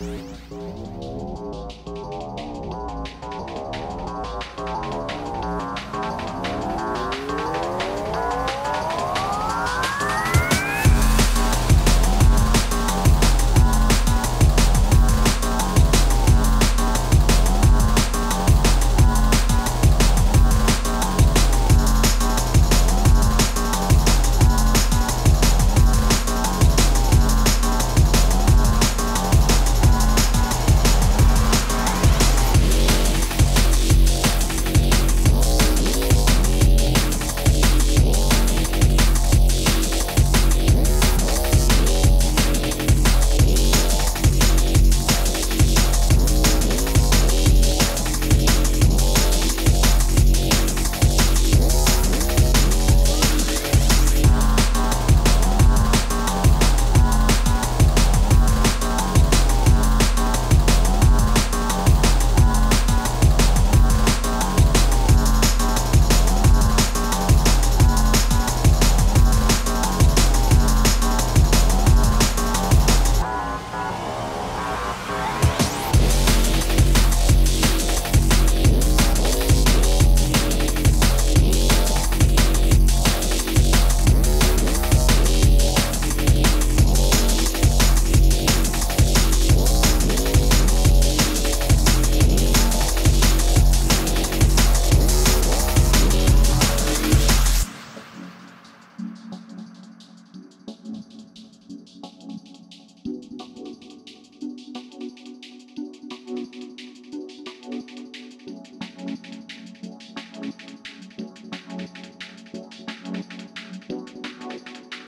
Música